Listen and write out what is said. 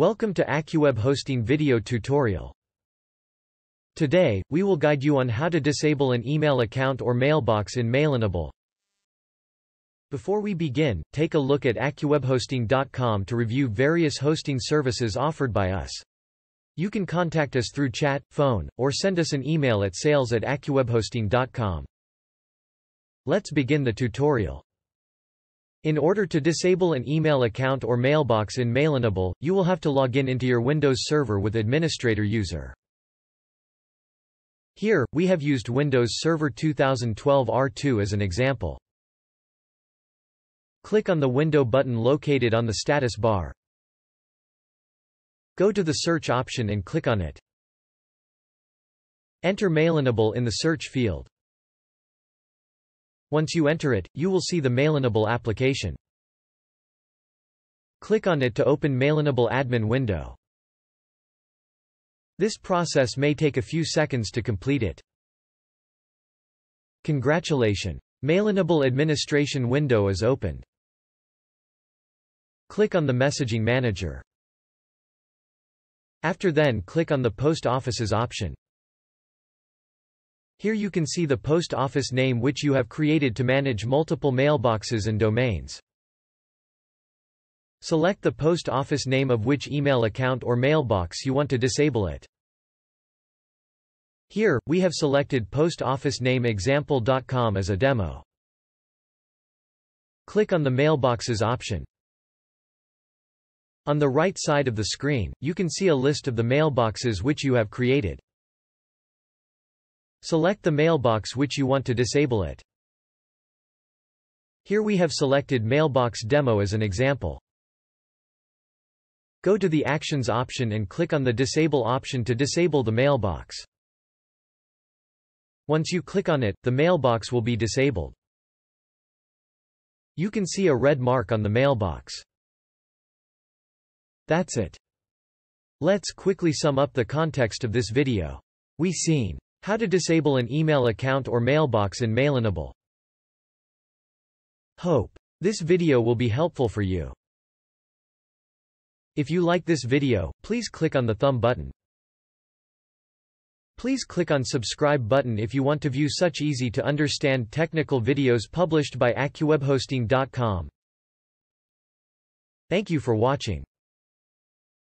Welcome to AccuWeb Hosting video tutorial. Today, we will guide you on how to disable an email account or mailbox in MailEnable. Before we begin, take a look at AccuWebHosting.com to review various hosting services offered by us. You can contact us through chat, phone, or send us an email at sales at AccuWebHosting.com. Let's begin the tutorial. In order to disable an email account or mailbox in MailEnable, you will have to log in into your Windows Server with administrator user. Here, we have used Windows Server 2012 R2 as an example. Click on the window button located on the status bar. Go to the search option and click on it. Enter MailEnable in the search field. Once you enter it, you will see the MailEnable application. Click on it to open MailEnable admin window. This process may take a few seconds to complete it. Congratulations! MailEnable administration window is opened. Click on the Messaging Manager. After then click on the Post Offices option. Here you can see the post office name which you have created to manage multiple mailboxes and domains. Select the post office name of which email account or mailbox you want to disable it. Here, we have selected post office name example.com as a demo. Click on the Mailboxes option. On the right side of the screen, you can see a list of the mailboxes which you have created. Select the mailbox which you want to disable it. Here we have selected Mailbox Demo as an example. Go to the Actions option and click on the Disable option to disable the mailbox. Once you click on it, the mailbox will be disabled. You can see a red mark on the mailbox. That's it. Let's quickly sum up the context of this video. We seen how to disable an email account or mailbox in MailEnable. Hope this video will be helpful for you. If you like this video, please click on the thumb button. Please click on subscribe button if you want to view such easy to understand technical videos published by AccuWebHosting.com. Thank you for watching.